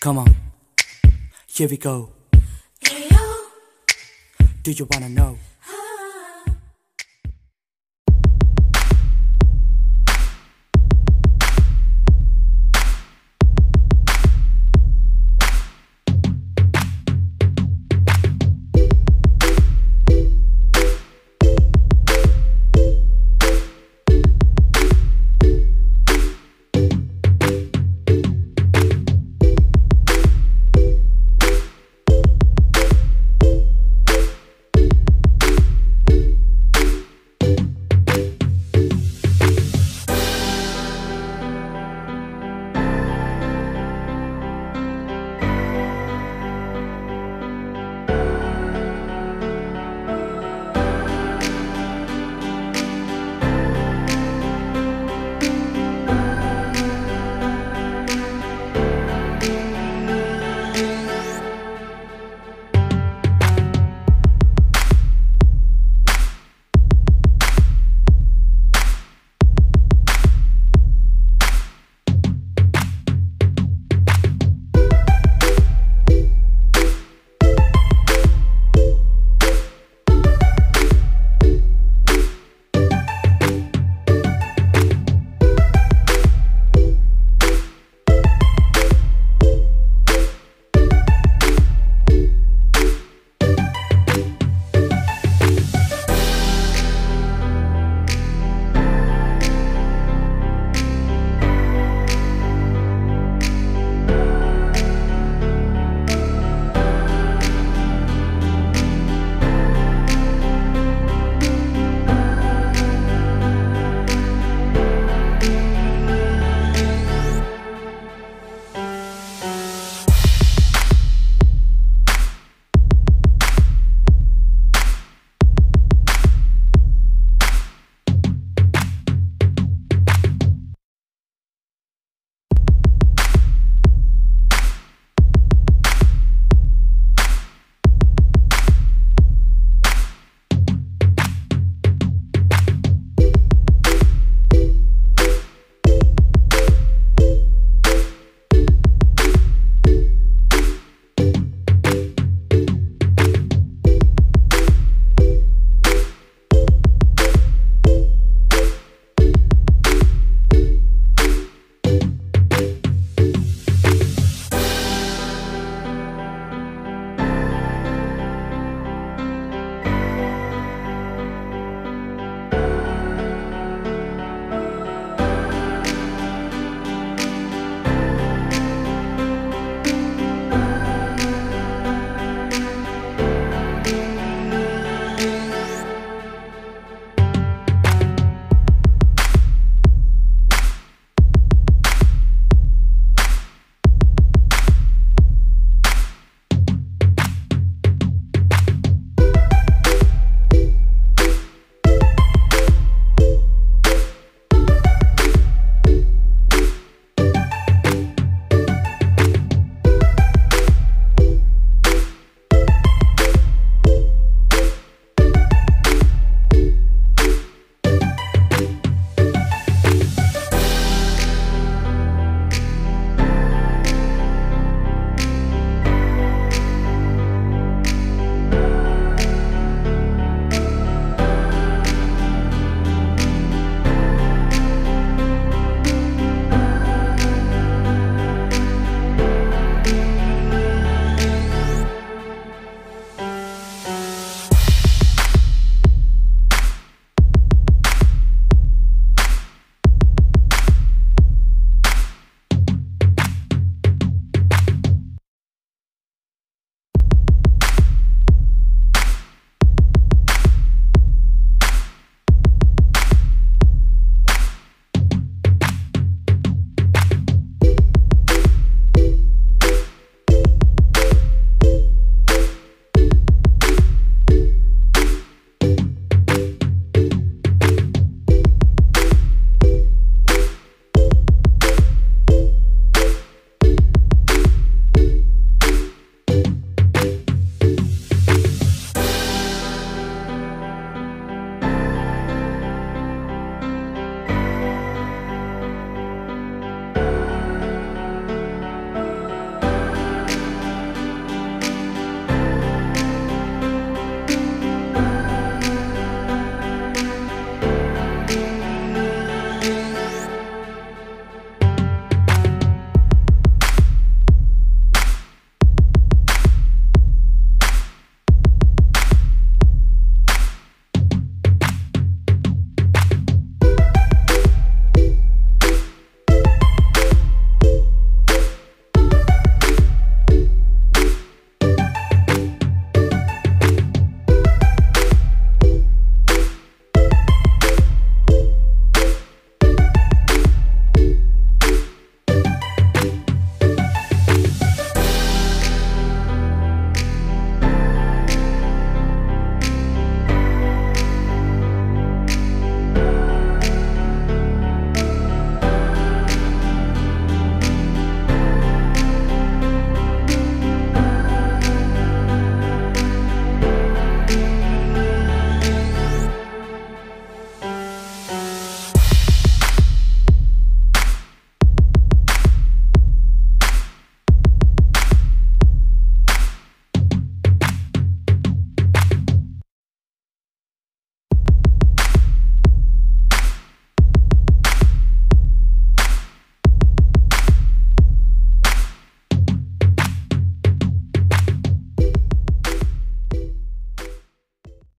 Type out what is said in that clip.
Come on, here we go. Do you wanna know?